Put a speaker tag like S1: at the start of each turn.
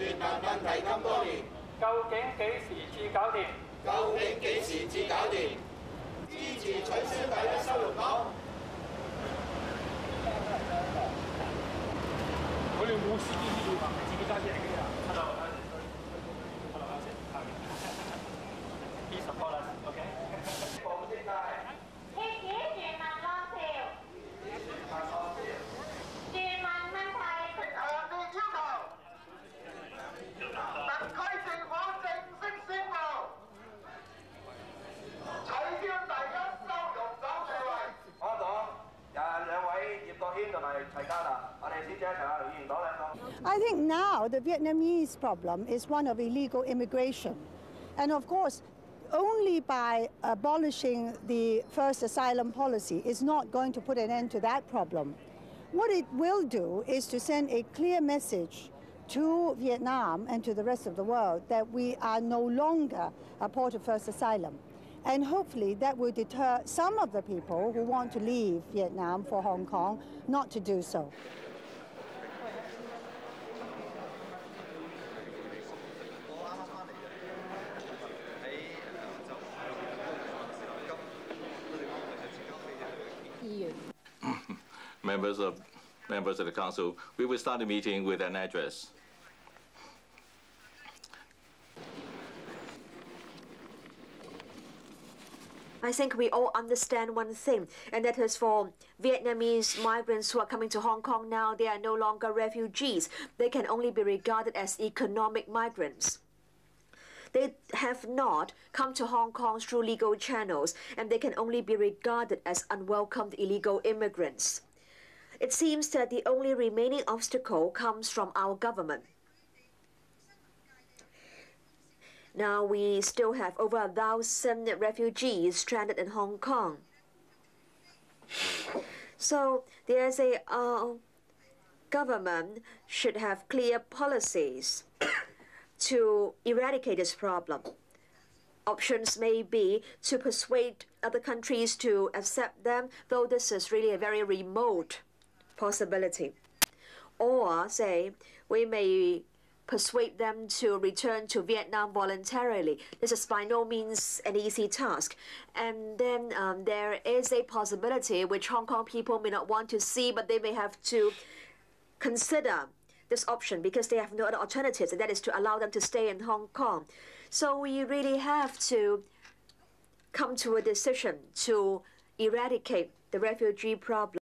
S1: 断难问题咁多年，
S2: 究竟几时至搞掂？究竟几时至搞掂？支持取消第一收入港。
S3: 我哋冇。
S4: I think now the Vietnamese problem is one of illegal immigration. And of course, only by abolishing the first asylum policy is not going to put an end to that problem. What it will do is to send a clear message to Vietnam and to the rest of the world that we are no longer a port of first asylum. And hopefully that will deter some of the people who want to leave Vietnam for Hong Kong not to do so.
S5: Members of members of the council, we will start the meeting with an address.
S6: I think we all understand one thing, and that is for Vietnamese migrants who are coming to Hong Kong now, they are no longer refugees. They can only be regarded as economic migrants. They have not come to Hong Kong through legal channels, and they can only be regarded as unwelcomed illegal immigrants. It seems that the only remaining obstacle comes from our government. Now we still have over a thousand refugees stranded in Hong Kong. So there's a uh, government should have clear policies to eradicate this problem. Options may be to persuade other countries to accept them, though this is really a very remote possibility. Or say we may persuade them to return to Vietnam voluntarily. This is by no means an easy task. And then um, there is a possibility which Hong Kong people may not want to see, but they may have to consider this option because they have no other alternatives, and that is to allow them to stay in Hong Kong. So we really have to come to a decision to eradicate the refugee problem.